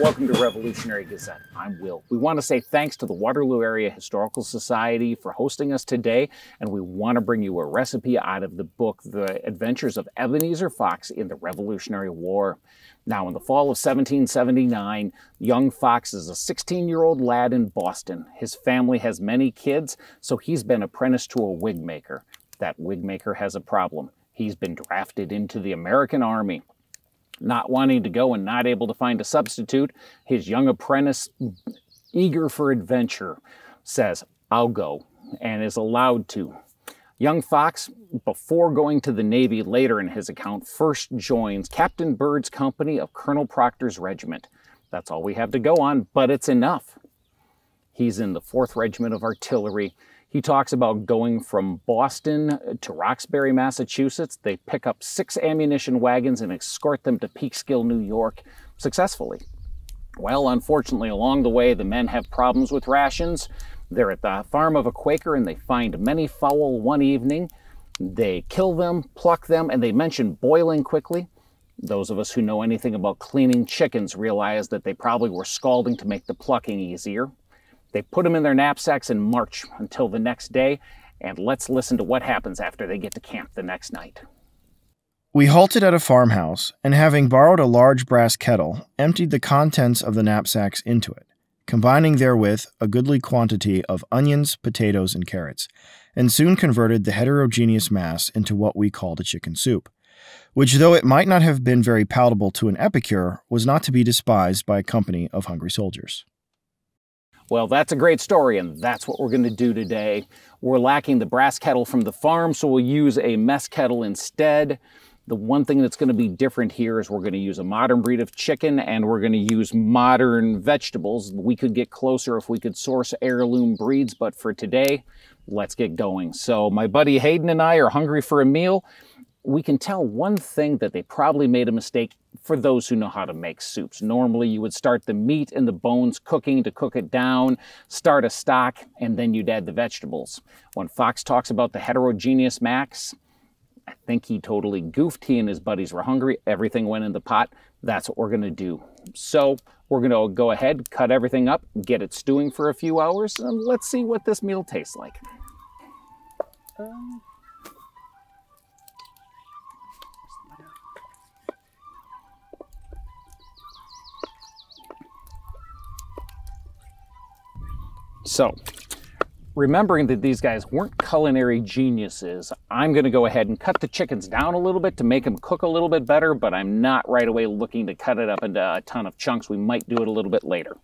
Welcome to Revolutionary Gazette. I'm Will. We want to say thanks to the Waterloo Area Historical Society for hosting us today, and we want to bring you a recipe out of the book, The Adventures of Ebenezer Fox in the Revolutionary War. Now, in the fall of 1779, young Fox is a 16 year old lad in Boston. His family has many kids, so he's been apprenticed to a wig maker. That wig maker has a problem. He's been drafted into the American Army not wanting to go and not able to find a substitute, his young apprentice, eager for adventure, says, I'll go, and is allowed to. Young Fox, before going to the Navy later in his account, first joins Captain Bird's company of Colonel Proctor's regiment. That's all we have to go on, but it's enough. He's in the 4th Regiment of Artillery he talks about going from Boston uh, to Roxbury, Massachusetts. They pick up six ammunition wagons and escort them to Peekskill, New York, successfully. Well, unfortunately, along the way, the men have problems with rations. They're at the farm of a Quaker and they find many fowl one evening. They kill them, pluck them, and they mention boiling quickly. Those of us who know anything about cleaning chickens realize that they probably were scalding to make the plucking easier. They put them in their knapsacks and march until the next day, and let's listen to what happens after they get to camp the next night. We halted at a farmhouse, and having borrowed a large brass kettle, emptied the contents of the knapsacks into it, combining therewith a goodly quantity of onions, potatoes, and carrots, and soon converted the heterogeneous mass into what we called a chicken soup, which, though it might not have been very palatable to an epicure, was not to be despised by a company of hungry soldiers. Well, that's a great story, and that's what we're going to do today. We're lacking the brass kettle from the farm, so we'll use a mess kettle instead. The one thing that's going to be different here is we're going to use a modern breed of chicken and we're going to use modern vegetables. We could get closer if we could source heirloom breeds, but for today, let's get going. So my buddy Hayden and I are hungry for a meal we can tell one thing that they probably made a mistake for those who know how to make soups. Normally you would start the meat and the bones cooking to cook it down, start a stock, and then you'd add the vegetables. When Fox talks about the heterogeneous max, I think he totally goofed. He and his buddies were hungry. Everything went in the pot. That's what we're going to do. So we're going to go ahead, cut everything up, get it stewing for a few hours, and let's see what this meal tastes like. Um, So, remembering that these guys weren't culinary geniuses, I'm going to go ahead and cut the chickens down a little bit to make them cook a little bit better, but I'm not right away looking to cut it up into a ton of chunks. We might do it a little bit later.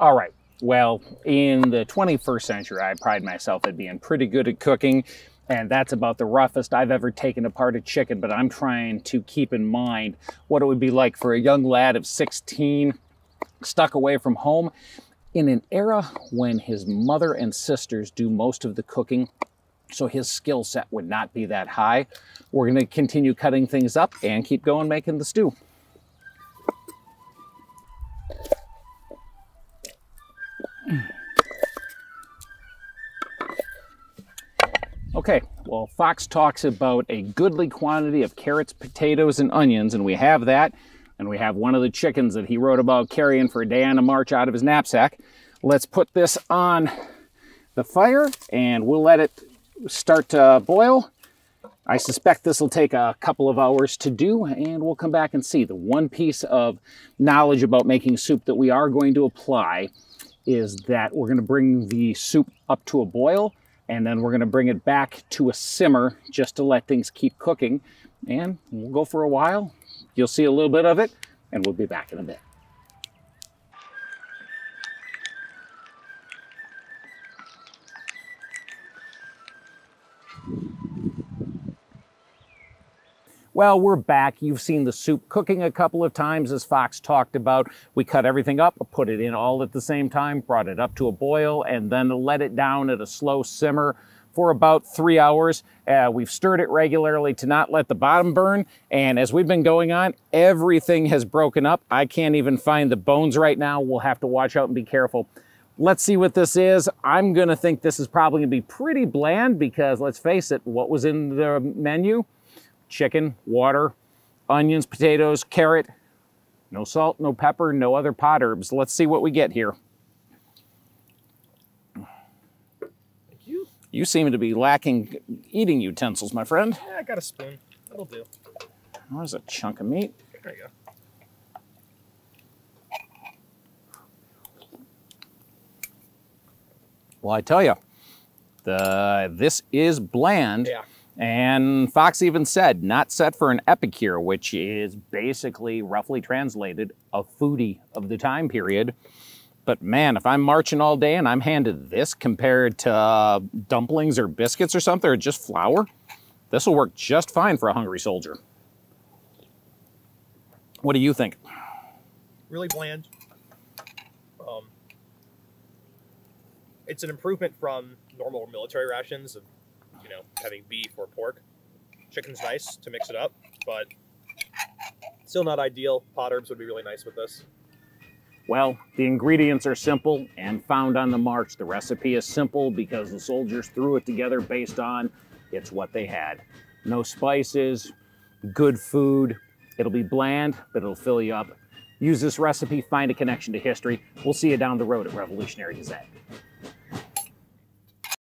All right. Well, in the 21st century, I pride myself at being pretty good at cooking, and that's about the roughest I've ever taken apart a chicken, but I'm trying to keep in mind what it would be like for a young lad of 16 stuck away from home in an era when his mother and sisters do most of the cooking, so his skill set would not be that high. We're going to continue cutting things up and keep going making the stew. Okay, well, Fox talks about a goodly quantity of carrots, potatoes, and onions, and we have that. And we have one of the chickens that he wrote about carrying for a day on a march out of his knapsack. Let's put this on the fire and we'll let it start to boil. I suspect this will take a couple of hours to do and we'll come back and see. The one piece of knowledge about making soup that we are going to apply is that we're going to bring the soup up to a boil and then we're going to bring it back to a simmer just to let things keep cooking and we'll go for a while. You'll see a little bit of it and we'll be back in a bit. Well, we're back. You've seen the soup cooking a couple of times, as Fox talked about. We cut everything up, put it in all at the same time, brought it up to a boil, and then let it down at a slow simmer for about three hours. Uh, we've stirred it regularly to not let the bottom burn. And as we've been going on, everything has broken up. I can't even find the bones right now. We'll have to watch out and be careful. Let's see what this is. I'm gonna think this is probably gonna be pretty bland because let's face it, what was in the menu? Chicken, water, onions, potatoes, carrot, no salt, no pepper, no other pot herbs. Let's see what we get here. You you seem to be lacking eating utensils, my friend. Yeah, I got a spoon. That'll do. Oh, there's a chunk of meat. There you go. Well, I tell you, the this is bland. Yeah. And Fox even said, not set for an epicure, which is basically roughly translated a foodie of the time period. But man, if I'm marching all day and I'm handed this compared to uh, dumplings or biscuits or something, or just flour, this will work just fine for a hungry soldier. What do you think? Really bland. Um, it's an improvement from normal military rations of, you know, having beef or pork. Chicken's nice to mix it up, but still not ideal. Pot herbs would be really nice with this. Well, the ingredients are simple and found on the march. The recipe is simple because the soldiers threw it together based on it's what they had. No spices, good food. It'll be bland, but it'll fill you up. Use this recipe, find a connection to history. We'll see you down the road at Revolutionary Gazette.